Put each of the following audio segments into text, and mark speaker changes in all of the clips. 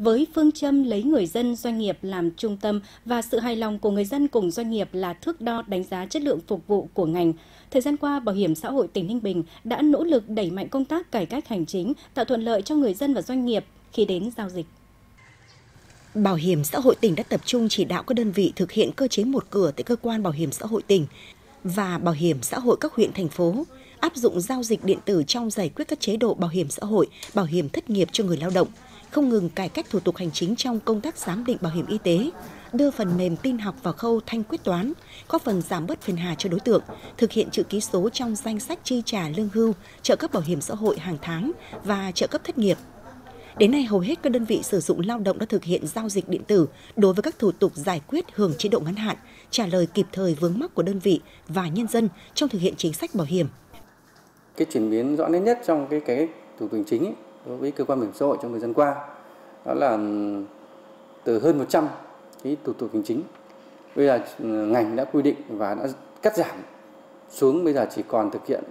Speaker 1: với phương châm lấy người dân doanh nghiệp làm trung tâm và sự hài lòng của người dân cùng doanh nghiệp là thước đo đánh giá chất lượng phục vụ của ngành. Thời gian qua, Bảo hiểm xã hội tỉnh Ninh Bình đã nỗ lực đẩy mạnh công tác cải cách hành chính, tạo thuận lợi cho người dân và doanh nghiệp khi đến giao dịch.
Speaker 2: Bảo hiểm xã hội tỉnh đã tập trung chỉ đạo các đơn vị thực hiện cơ chế một cửa tại cơ quan bảo hiểm xã hội tỉnh và bảo hiểm xã hội các huyện thành phố, áp dụng giao dịch điện tử trong giải quyết các chế độ bảo hiểm xã hội, bảo hiểm thất nghiệp cho người lao động, không ngừng cải cách thủ tục hành chính trong công tác giám định bảo hiểm y tế, đưa phần mềm tin học vào khâu thanh quyết toán, góp phần giảm bớt phiền hà cho đối tượng, thực hiện chữ ký số trong danh sách chi trả lương hưu, trợ cấp bảo hiểm xã hội hàng tháng và trợ cấp thất nghiệp. Đến nay, hầu hết các đơn vị sử dụng lao động đã thực hiện giao dịch điện tử đối với các thủ tục giải quyết hưởng chế độ ngắn hạn, trả lời kịp thời vướng mắc của đơn vị và nhân dân trong thực hiện chính sách bảo hiểm.
Speaker 3: Cái chuyển biến rõ nét nhất trong cái cái thủ tục hành chính ấy, đối với cơ quan bảo hiểm xã hội trong thời gian qua đó là ừ, từ hơn 100 cái thủ tục hành chính. Bây giờ ừ, ngành đã quy định và đã cắt giảm xuống bây giờ chỉ còn thực hiện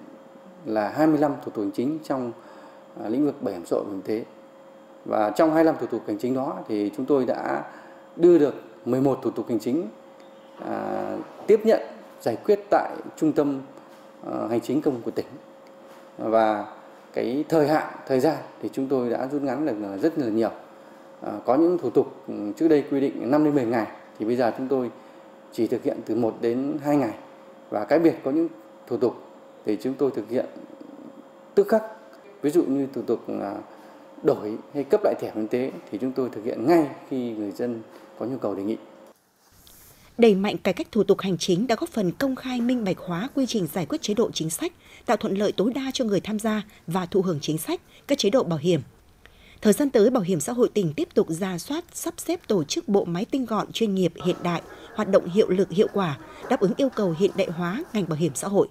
Speaker 3: là 25 thủ tục hành chính trong à, lĩnh vực bảo hiểm xã hội và thế và trong 25 thủ tục hành chính đó thì chúng tôi đã đưa được 11 thủ tục hành chính à, tiếp nhận giải quyết tại trung tâm à, hành chính công của tỉnh. Và cái thời hạn thời gian thì chúng tôi đã rút ngắn được rất là nhiều. À, có những thủ tục ừ, trước đây quy định 5 đến 10 ngày thì bây giờ chúng tôi chỉ thực hiện từ 1 đến 2 ngày. Và cái biệt có những thủ tục thì chúng tôi thực hiện tức khắc. Ví dụ như thủ tục à, đổi hay cấp lại thẻ y tế thì chúng tôi thực hiện ngay khi người dân có nhu cầu đề nghị
Speaker 2: đẩy mạnh cải cách thủ tục hành chính đã góp phần công khai minh bạch hóa quy trình giải quyết chế độ chính sách, tạo thuận lợi tối đa cho người tham gia và thụ hưởng chính sách, các chế độ bảo hiểm. Thời gian tới, Bảo hiểm xã hội tỉnh tiếp tục ra soát, sắp xếp tổ chức bộ máy tinh gọn, chuyên nghiệp, hiện đại, hoạt động hiệu lực hiệu quả, đáp ứng yêu cầu hiện đại hóa ngành bảo hiểm xã hội.